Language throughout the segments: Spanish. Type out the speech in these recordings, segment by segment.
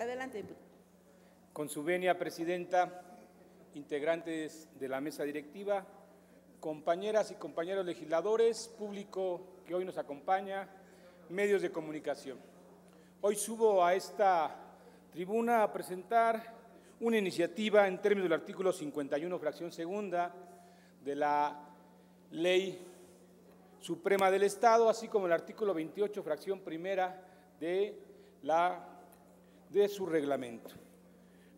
Adelante. Con su venia, Presidenta, integrantes de la mesa directiva, compañeras y compañeros legisladores, público que hoy nos acompaña, medios de comunicación. Hoy subo a esta tribuna a presentar una iniciativa en términos del artículo 51, fracción segunda, de la Ley Suprema del Estado, así como el artículo 28, fracción primera de, la, de su reglamento.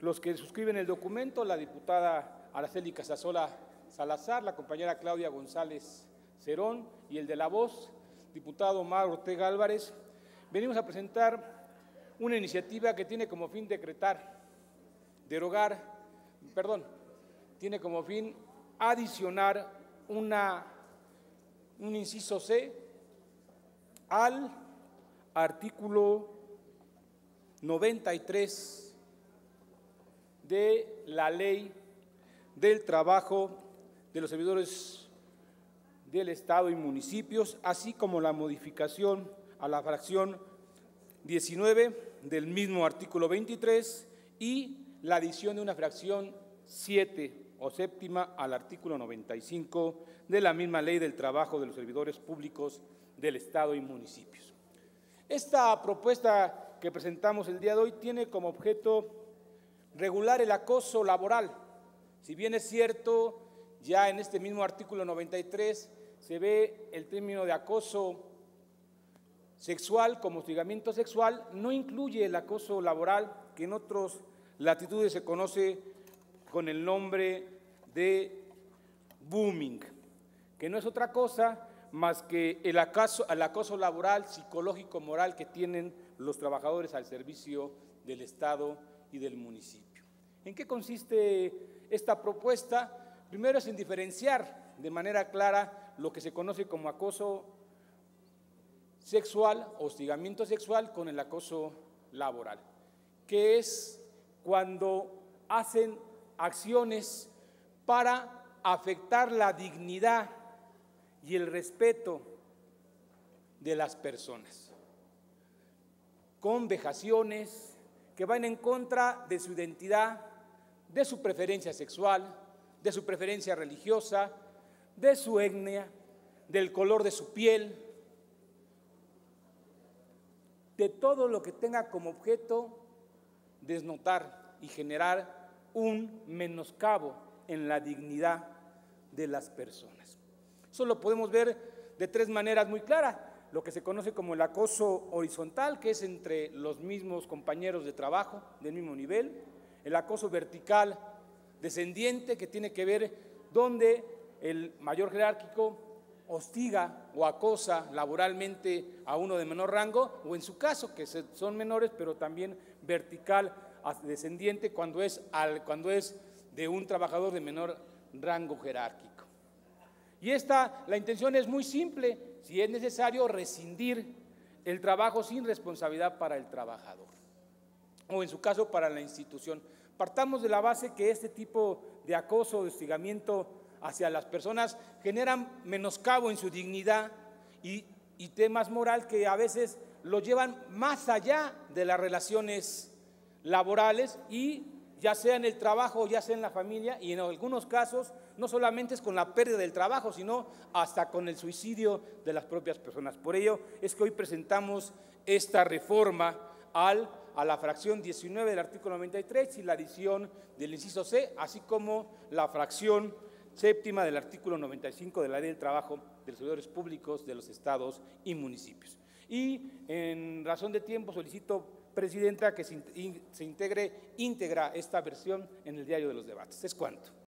Los que suscriben el documento, la diputada Araceli Casasola Salazar, la compañera Claudia González Cerón y el de la voz, diputado Omar Ortega Álvarez, venimos a presentar una iniciativa que tiene como fin decretar, derogar, perdón, tiene como fin adicionar una, un inciso C al artículo 93 de la ley del trabajo de los servidores del Estado y municipios, así como la modificación a la fracción 19 del mismo artículo 23 y la adición de una fracción 7 o séptima al artículo 95 de la misma ley del trabajo de los servidores públicos del Estado y municipios. Esta propuesta que presentamos el día de hoy tiene como objeto regular el acoso laboral. Si bien es cierto, ya en este mismo artículo 93 se ve el término de acoso sexual como hostigamiento sexual, no incluye el acoso laboral que en otras latitudes se conoce con el nombre de booming, que no es otra cosa más que el, acaso, el acoso laboral, psicológico, moral que tienen los trabajadores al servicio del Estado y del municipio. ¿En qué consiste esta propuesta? Primero es en diferenciar de manera clara lo que se conoce como acoso sexual, hostigamiento sexual con el acoso laboral, que es cuando hacen acciones para afectar la dignidad y el respeto de las personas, con vejaciones que van en contra de su identidad, de su preferencia sexual, de su preferencia religiosa, de su etnia, del color de su piel, de todo lo que tenga como objeto desnotar y generar un menoscabo en la dignidad de las personas. Eso lo podemos ver de tres maneras muy claras. Lo que se conoce como el acoso horizontal, que es entre los mismos compañeros de trabajo del mismo nivel. El acoso vertical descendiente, que tiene que ver donde el mayor jerárquico hostiga o acosa laboralmente a uno de menor rango, o en su caso, que son menores, pero también vertical descendiente cuando es, cuando es de un trabajador de menor rango jerárquico. Y esta, la intención es muy simple, si es necesario rescindir el trabajo sin responsabilidad para el trabajador, o en su caso para la institución. Partamos de la base que este tipo de acoso o hostigamiento hacia las personas generan menoscabo en su dignidad y, y temas moral que a veces lo llevan más allá de las relaciones laborales y ya sea en el trabajo, ya sea en la familia, y en algunos casos no solamente es con la pérdida del trabajo, sino hasta con el suicidio de las propias personas. Por ello es que hoy presentamos esta reforma al, a la fracción 19 del artículo 93 y la adición del inciso C, así como la fracción séptima del artículo 95 de la Ley del Trabajo de los Servidores Públicos de los Estados y Municipios. Y en razón de tiempo solicito Presidenta, que se integre íntegra esta versión en el diario de los debates. Es cuanto.